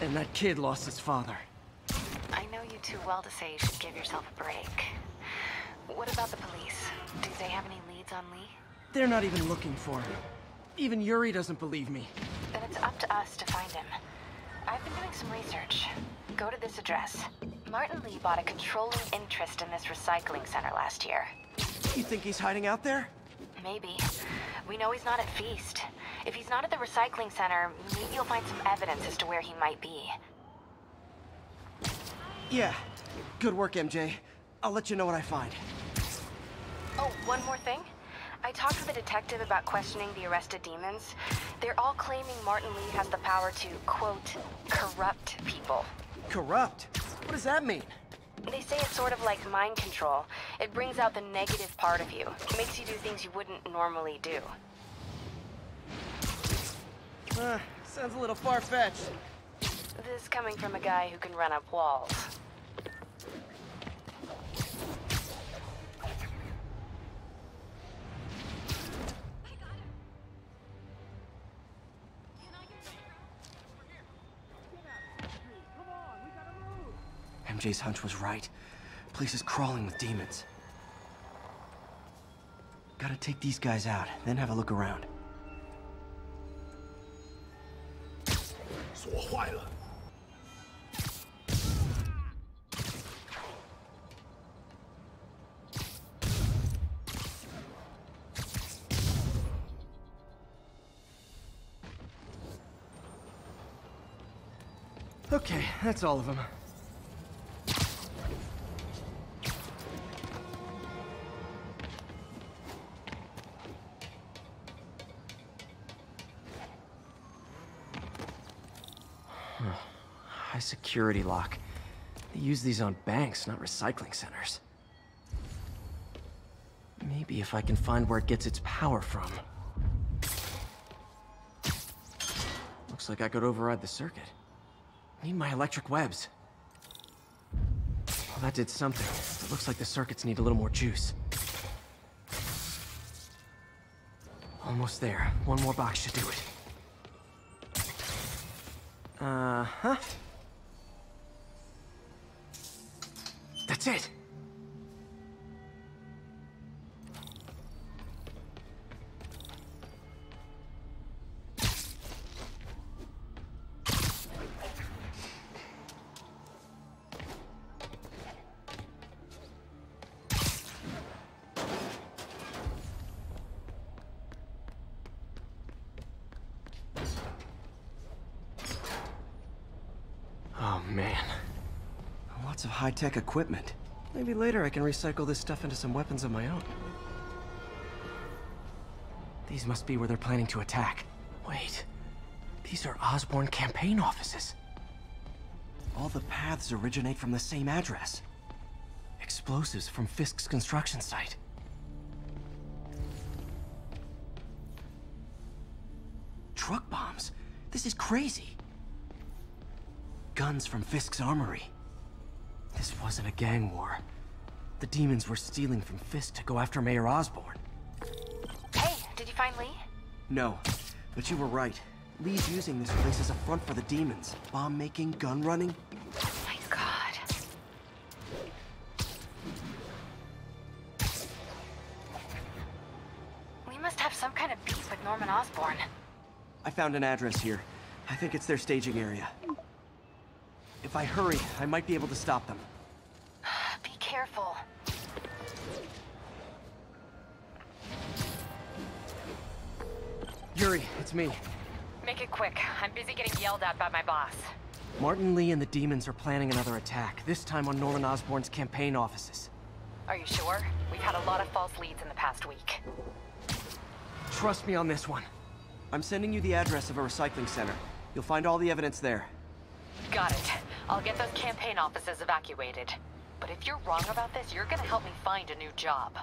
And that kid lost his father. I know you too well to say you should give yourself a break. What about the police? Do they have any leads on Lee? They're not even looking for him. Even Yuri doesn't believe me. Then it's up to us to find him. I've been doing some research. Go to this address. Martin Lee bought a controlling interest in this recycling center last year. You think he's hiding out there? Maybe. We know he's not at Feast. If he's not at the recycling center, maybe you'll find some evidence as to where he might be. Yeah. Good work, MJ. I'll let you know what I find. Oh, one more thing. I talked with a detective about questioning the arrested demons. They're all claiming Martin Lee has the power to, quote, corrupt people. Corrupt? What does that mean? They say it's sort of like mind control. It brings out the negative part of you. It makes you do things you wouldn't normally do. Uh, sounds a little far-fetched. This coming from a guy who can run up walls. MJ's hunch was right. Place is crawling with demons. Gotta take these guys out, then have a look around. That's all of them. High security lock. They use these on banks, not recycling centers. Maybe if I can find where it gets its power from. Looks like I could override the circuit. Need my electric webs. Well, that did something. It looks like the circuits need a little more juice. Almost there. One more box should do it. Uh-huh. That's it! Man. Lots of high-tech equipment. Maybe later I can recycle this stuff into some weapons of my own. These must be where they're planning to attack. Wait. These are Osborn campaign offices. All the paths originate from the same address. Explosives from Fisk's construction site. Truck bombs? This is crazy. Guns from Fisk's armory. This wasn't a gang war. The demons were stealing from Fisk to go after Mayor Osborn. Hey, did you find Lee? No, but you were right. Lee's using this place as a front for the demons. Bomb making, gun running. Oh My god. We must have some kind of beef with Norman Osborn. I found an address here. I think it's their staging area. If I hurry, I might be able to stop them. Be careful. Yuri, it's me. Make it quick. I'm busy getting yelled at by my boss. Martin Lee and the demons are planning another attack, this time on Norman Osborn's campaign offices. Are you sure? We've had a lot of false leads in the past week. Trust me on this one. I'm sending you the address of a recycling center. You'll find all the evidence there. Got it. I'll get those campaign offices evacuated. But if you're wrong about this, you're gonna help me find a new job.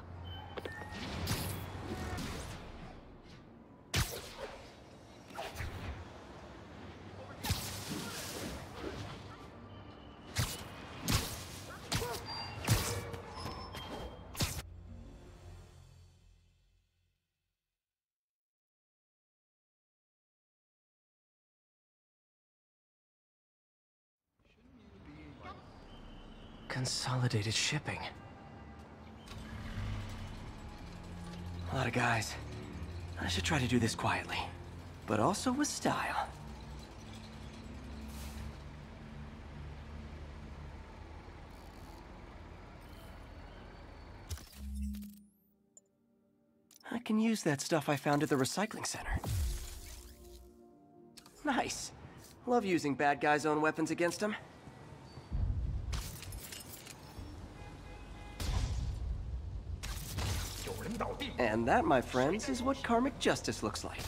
Consolidated shipping. A lot of guys. I should try to do this quietly, but also with style. I can use that stuff I found at the recycling center. Nice. Love using bad guys' own weapons against them. And that, my friends, is what karmic justice looks like.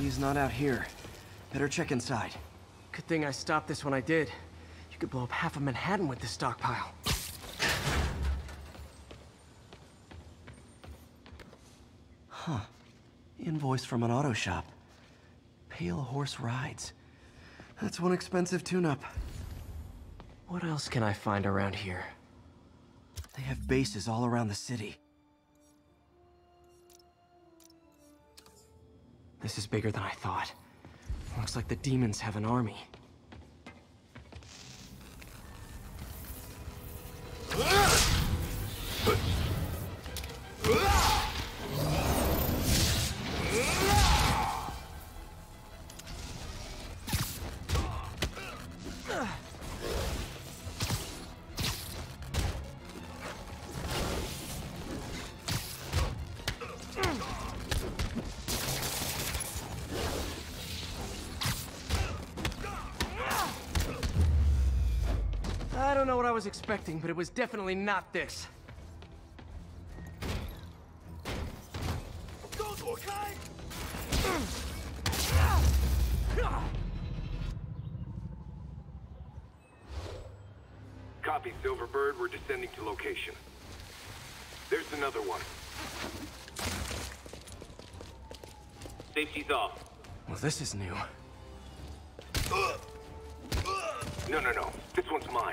He's not out here. Better check inside. Good thing I stopped this when I did. You could blow up half of Manhattan with this stockpile. Huh. Invoice from an auto shop. Pale Horse Rides. That's one expensive tune-up. What else can I find around here? They have bases all around the city. This is bigger than I thought. Looks like the demons have an army. Don't know what I was expecting, but it was definitely not this. Copy, Silverbird. We're descending to location. There's another one. Safety's off. Well, this is new. No, no, no.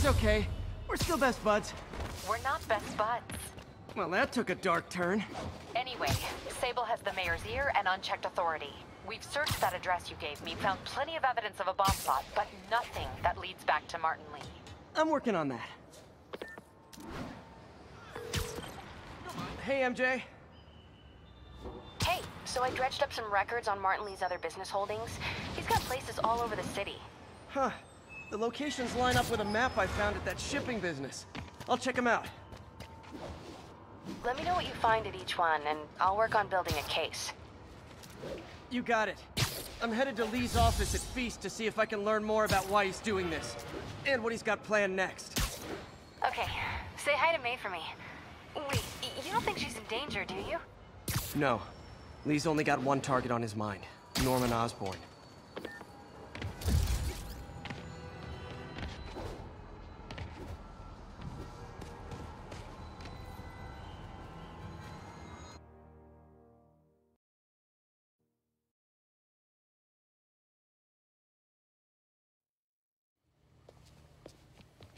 It's okay. We're still best buds. We're not best buds. Well, that took a dark turn. Anyway, Sable has the mayor's ear and unchecked authority. We've searched that address you gave me, found plenty of evidence of a bomb plot, but nothing that leads back to Martin Lee. I'm working on that. Hey, MJ. Hey, so I dredged up some records on Martin Lee's other business holdings. He's got places all over the city. Huh. The locations line up with a map I found at that shipping business. I'll check them out. Let me know what you find at each one, and I'll work on building a case. You got it. I'm headed to Lee's office at Feast to see if I can learn more about why he's doing this. And what he's got planned next. Okay, say hi to May for me. Wait, you don't think she's in danger, do you? No. Lee's only got one target on his mind. Norman Osborn.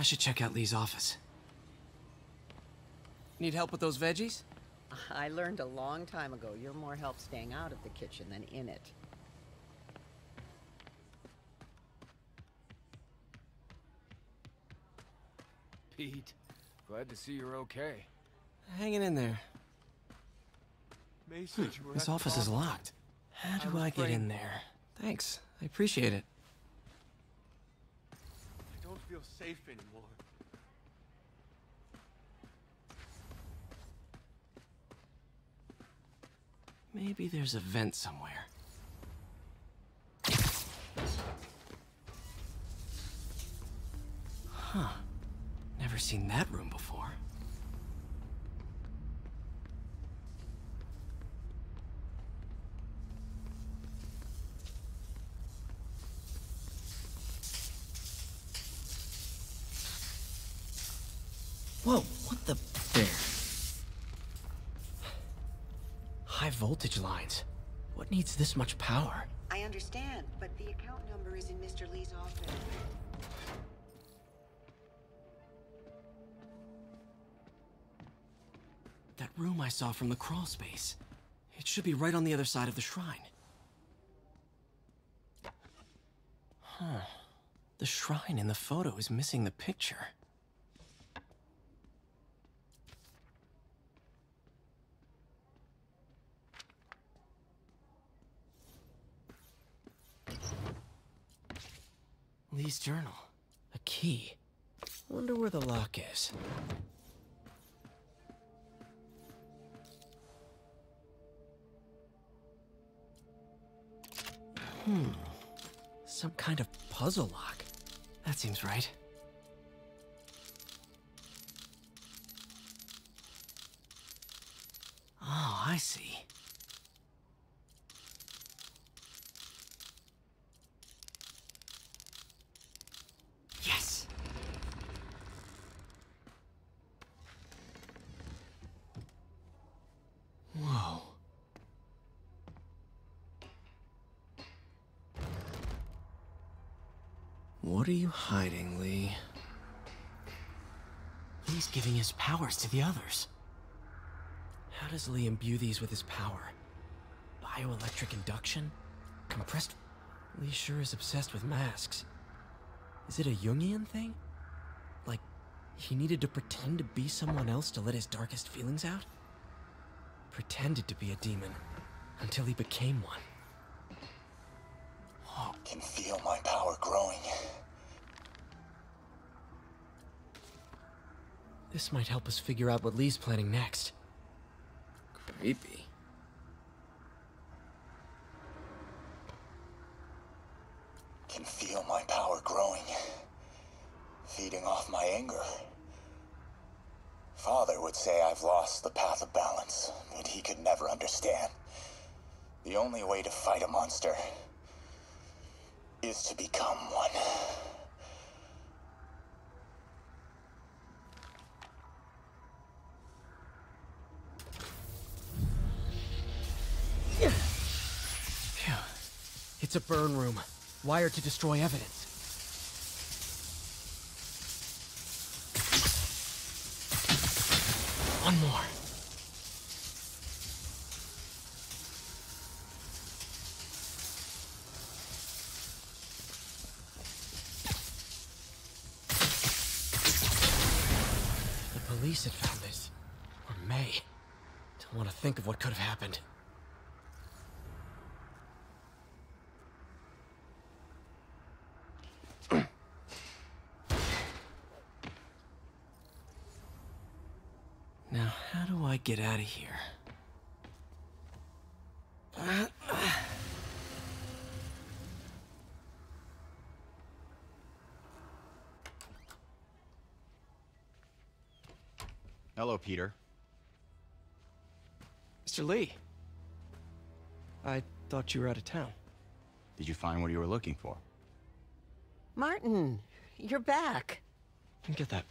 I should check out Lee's office. Need help with those veggies? I learned a long time ago you're more help staying out of the kitchen than in it. Pete, glad to see you're okay. Hanging in there. May said hmm. you were This office is locked. How do was I get in there? Thanks. I appreciate it. Feel safe anymore. Maybe there's a vent somewhere. Huh. Never seen that room before. Whoa, what the... There. High voltage lines. What needs this much power? I understand, but the account number is in Mr. Lee's office. That room I saw from the crawl space. It should be right on the other side of the shrine. Huh. The shrine in the photo is missing the picture. Lee's journal. A key. Wonder where the lock is. Hmm. Some kind of puzzle lock. That seems right. Oh, I see. What are you hiding, Lee? He's giving his powers to the others. How does Lee imbue these with his power? Bioelectric induction? Compressed? Lee sure is obsessed with masks. Is it a Jungian thing? Like, he needed to pretend to be someone else to let his darkest feelings out? Pretended to be a demon until he became one. Can feel my power growing. This might help us figure out what Lee's planning next. Creepy. Burn room, wired to destroy evidence. One more. The police had found this. Or May. Don't want to think of what could have happened. Now, how do I get out of here? Hello, Peter. Mr. Lee. I thought you were out of town. Did you find what you were looking for? Martin, you're back. Get that.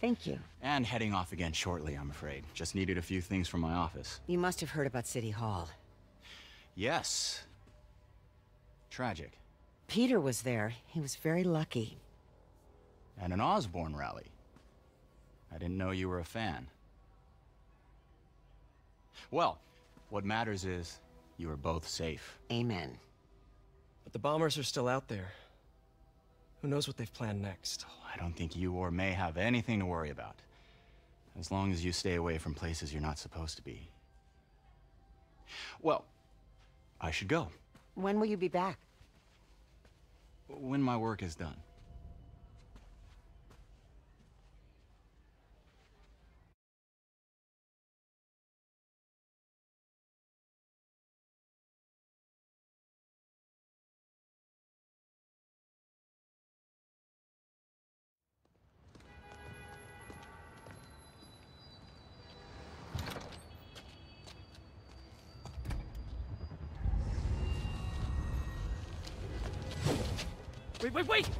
Thank you. And heading off again shortly, I'm afraid. Just needed a few things from my office. You must have heard about City Hall. Yes. Tragic. Peter was there. He was very lucky. And an Osborn rally. I didn't know you were a fan. Well, what matters is you are both safe. Amen. But the bombers are still out there. Who knows what they've planned next? Oh, I don't think you or May have anything to worry about. As long as you stay away from places you're not supposed to be. Well, I should go. When will you be back? When my work is done. Wait, wait, wait!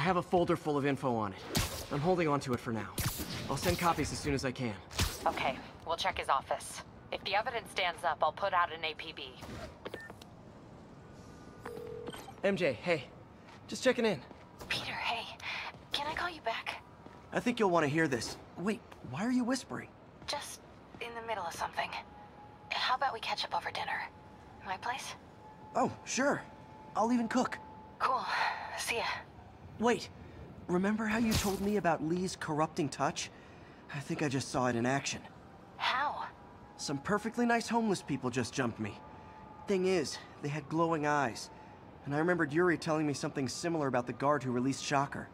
I have a folder full of info on it. I'm holding on to it for now. I'll send copies as soon as I can. Okay, we'll check his office. If the evidence stands up, I'll put out an APB. MJ, hey. Just checking in. Peter, hey. Can I call you back? I think you'll want to hear this. Wait, why are you whispering? Just in the middle of something. How about we catch up over dinner? My place? Oh, sure. I'll even cook. Cool. See ya. Wait, remember how you told me about Lee's corrupting touch? I think I just saw it in action. How? Some perfectly nice homeless people just jumped me. Thing is, they had glowing eyes. And I remembered Yuri telling me something similar about the guard who released Shocker.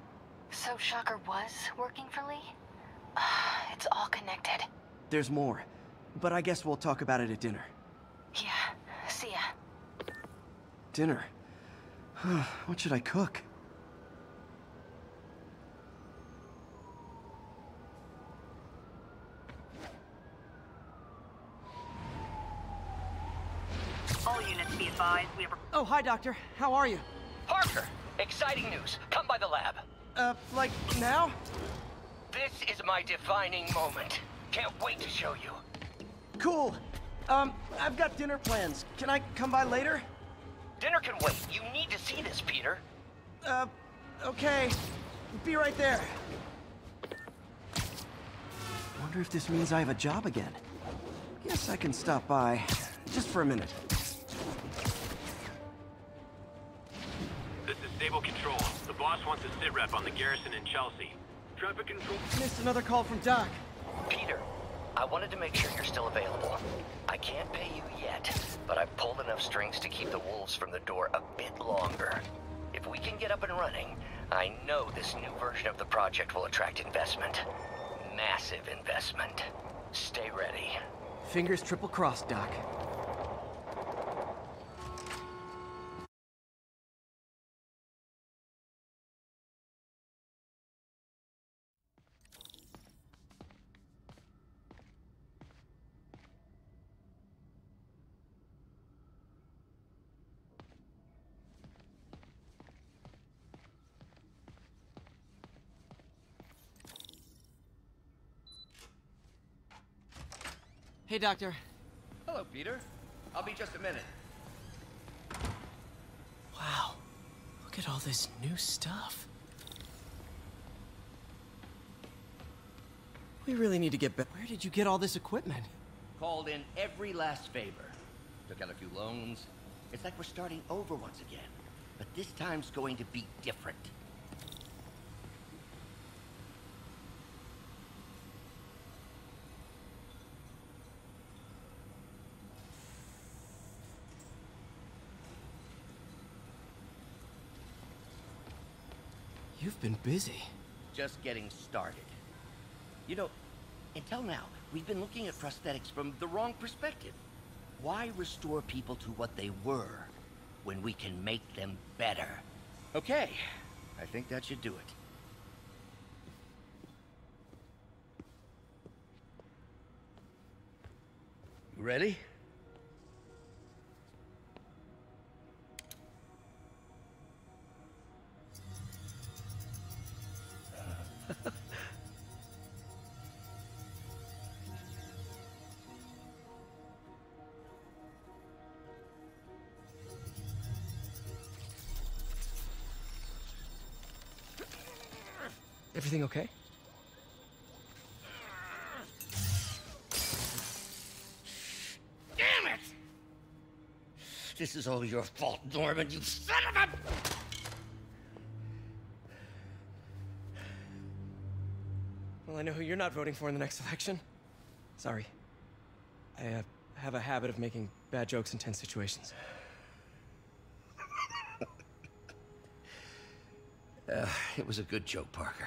So Shocker was working for Lee? it's all connected. There's more, but I guess we'll talk about it at dinner. Yeah, see ya. Dinner? what should I cook? Advised, we have... Oh, hi, Doctor. How are you? Parker, exciting news. Come by the lab. Uh, like, now? This is my defining moment. Can't wait to show you. Cool. Um, I've got dinner plans. Can I come by later? Dinner can wait. You need to see this, Peter. Uh, okay. Be right there. Wonder if this means I have a job again. Guess I can stop by. Just for a minute. Boss wants a sit rep on the garrison in Chelsea. Traffic control... Missed another call from Doc. Peter, I wanted to make sure you're still available. I can't pay you yet, but I've pulled enough strings to keep the wolves from the door a bit longer. If we can get up and running, I know this new version of the project will attract investment. Massive investment. Stay ready. Fingers triple crossed, Doc. Hey, Doctor. Hello, Peter. I'll be just a minute. Wow. Look at all this new stuff. We really need to get back. Where did you get all this equipment? Called in every last favor. Took out a few loans. It's like we're starting over once again. But this time's going to be different. You've been busy. Just getting started. You know, until now, we've been looking at prosthetics from the wrong perspective. Why restore people to what they were when we can make them better? Okay, I think that should do it. You ready? Everything okay? Damn it! This is all your fault, Norman, you son of a... Well, I know who you're not voting for in the next election. Sorry. I uh, have a habit of making bad jokes in tense situations. Uh, it was a good joke, Parker.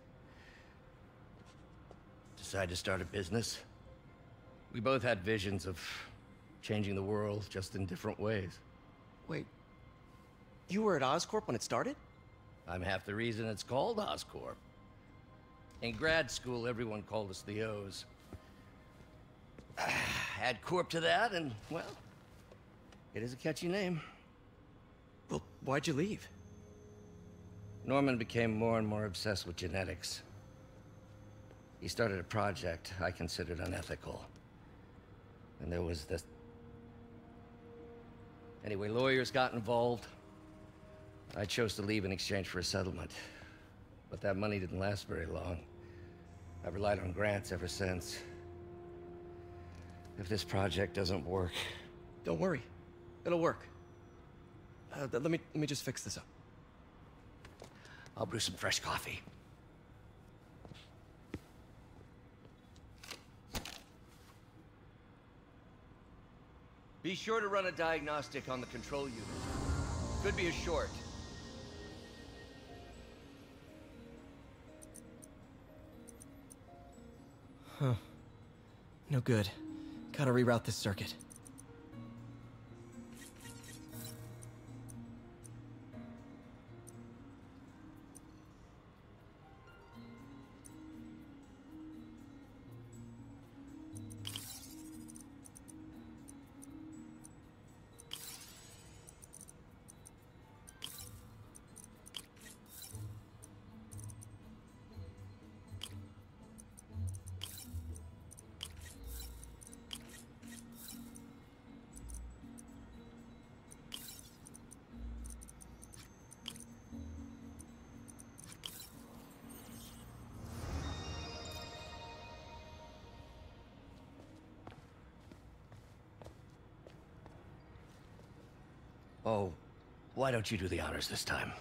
Decided to start a business. We both had visions of changing the world, just in different ways. Wait, you were at Oscorp when it started? I'm half the reason it's called Oscorp. In grad school, everyone called us the O's. Add Corp to that, and, well, It is a catchy name. Well, why'd you leave? Norman became more and more obsessed with genetics. He started a project I considered unethical. And there was this... Anyway, lawyers got involved. I chose to leave in exchange for a settlement. But that money didn't last very long. I've relied on grants ever since. If this project doesn't work... Don't worry. It'll work. Uh, let me let me just fix this up. I'll brew some fresh coffee. Be sure to run a diagnostic on the control unit. Could be a short. Huh. No good. Gotta reroute this circuit. Oh, why don't you do the honors this time?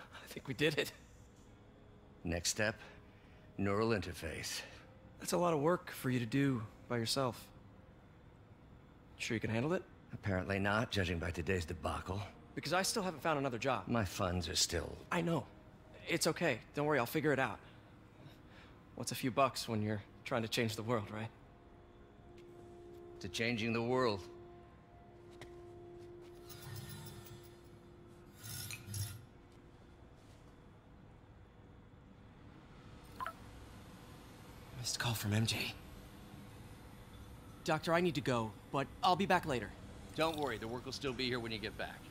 I think we did it. Next step, neural interface. That's a lot of work for you to do by yourself. Sure you can handle it? Apparently not, judging by today's debacle. Because I still haven't found another job. My funds are still... I know. It's okay. Don't worry, I'll figure it out. What's a few bucks when you're trying to change the world, right? To changing the world. Missed call from MJ. Doctor, I need to go, but I'll be back later. Don't worry, the work will still be here when you get back.